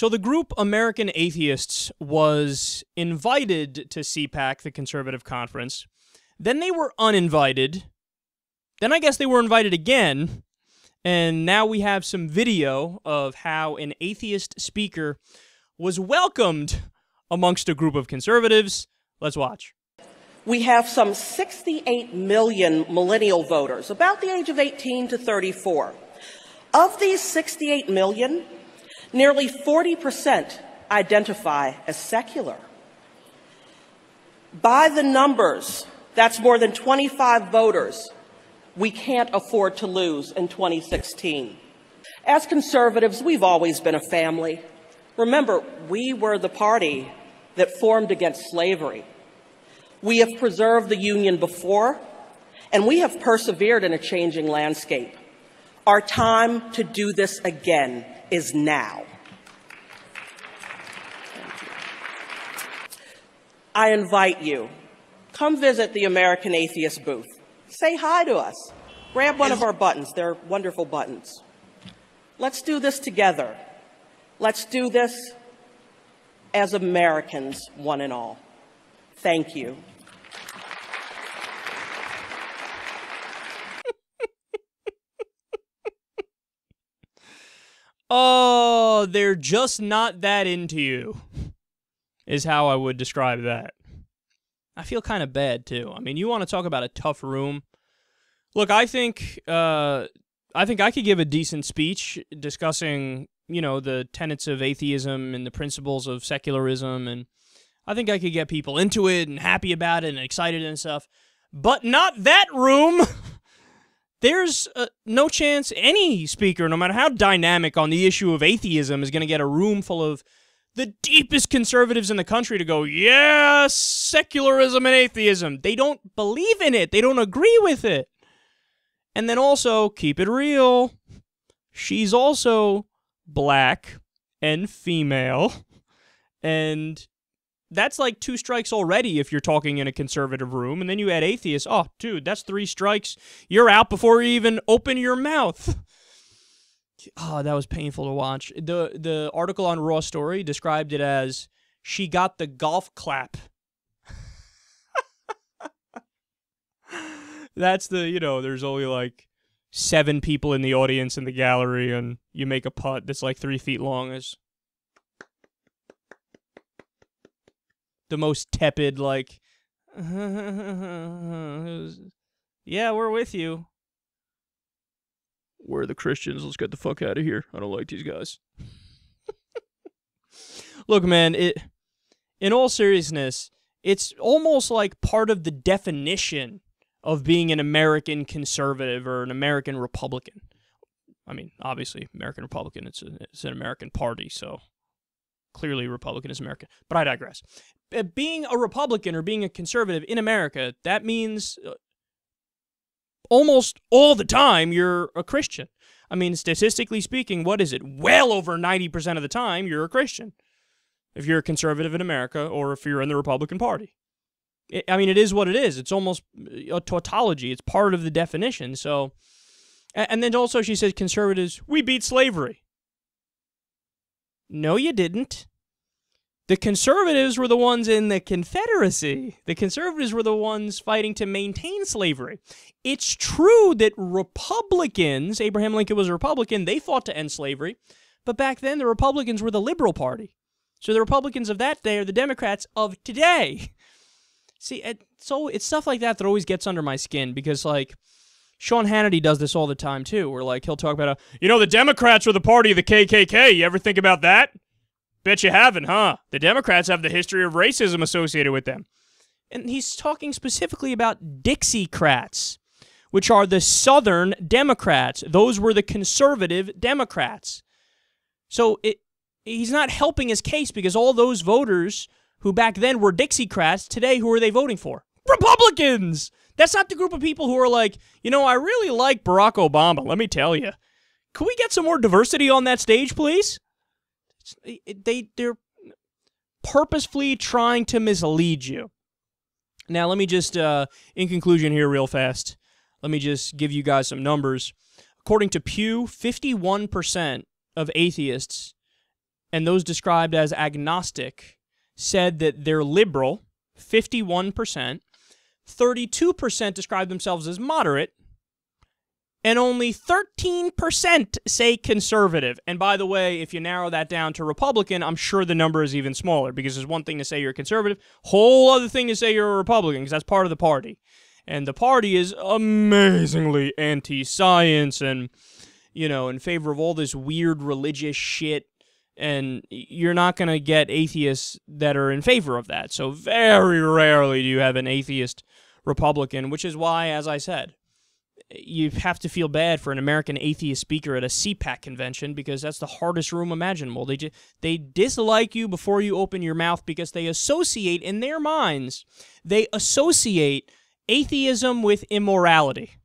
So the group American Atheists was invited to CPAC, the conservative conference. Then they were uninvited. Then I guess they were invited again. And now we have some video of how an atheist speaker was welcomed amongst a group of conservatives. Let's watch. We have some 68 million millennial voters, about the age of 18 to 34. Of these 68 million, nearly 40% identify as secular. By the numbers, that's more than 25 voters we can't afford to lose in 2016. As conservatives, we've always been a family. Remember, we were the party that formed against slavery. We have preserved the Union before, and we have persevered in a changing landscape. Our time to do this again is now. I invite you, come visit the American Atheist booth. Say hi to us. Grab one of our buttons. They're wonderful buttons. Let's do this together. Let's do this as Americans, one and all. Thank you. Oh, they're just not that into you, is how I would describe that. I feel kind of bad, too. I mean, you want to talk about a tough room. Look, I think uh, I think I could give a decent speech discussing, you know, the tenets of atheism and the principles of secularism, and I think I could get people into it and happy about it and excited and stuff. But not that room. There's uh, no chance any speaker, no matter how dynamic on the issue of atheism, is going to get a room full of the deepest conservatives in the country to go, yes, secularism and atheism. They don't believe in it. They don't agree with it. And then also, keep it real, she's also black and female. And that's like two strikes already if you're talking in a conservative room. And then you add atheists. Oh, dude, that's three strikes. You're out before you even open your mouth. Oh, that was painful to watch. The the article on Raw Story described it as she got the golf clap that's the you know there's only like seven people in the audience in the gallery and you make a putt that's like three feet long is the most tepid like yeah we're with you. We're the christians. Let's get the fuck out of here. I don't like these guys. Look man it in all seriousness it's almost like part of the definition of being an American conservative or an American Republican. I mean, obviously, American Republican, it's, a, it's an American party, so clearly Republican is American. But I digress. Uh, being a Republican or being a conservative in America, that means uh, almost all the time you're a Christian. I mean, statistically speaking, what is it? Well over 90% of the time, you're a Christian. If you're a conservative in America or if you're in the Republican Party. I mean, it is what it is. It's almost a tautology. It's part of the definition. So, and then also she says conservatives, we beat slavery. No, you didn't. The conservatives were the ones in the Confederacy. The conservatives were the ones fighting to maintain slavery. It's true that Republicans, Abraham Lincoln was a Republican, they fought to end slavery. But back then, the Republicans were the liberal party. So the Republicans of that day are the Democrats of today. See, so it's stuff like that that always gets under my skin because like Sean Hannity does this all the time too, where like he'll talk about, a, you know, the Democrats are the party of the KKK. You ever think about that? Bet you haven't, huh? The Democrats have the history of racism associated with them. And he's talking specifically about Dixiecrats, which are the Southern Democrats. Those were the conservative Democrats. So it, he's not helping his case because all those voters who back then were Dixiecrats, today who are they voting for? Republicans! That's not the group of people who are like, you know, I really like Barack Obama, let me tell you. Can we get some more diversity on that stage, please? They, they're purposefully trying to mislead you. Now, let me just, uh, in conclusion here, real fast, let me just give you guys some numbers. According to Pew, 51% of atheists and those described as agnostic said that they're liberal, 51%, 32% describe themselves as moderate, and only 13% say conservative. And by the way, if you narrow that down to Republican, I'm sure the number is even smaller because there's one thing to say you're conservative, whole other thing to say you're a Republican because that's part of the party. And the party is amazingly anti-science and you know, in favor of all this weird religious shit and you're not going to get atheists that are in favor of that. So very rarely do you have an atheist Republican, which is why as I said, you have to feel bad for an American atheist speaker at a CPAC convention because that's the hardest room imaginable. They just, they dislike you before you open your mouth because they associate in their minds they associate atheism with immorality.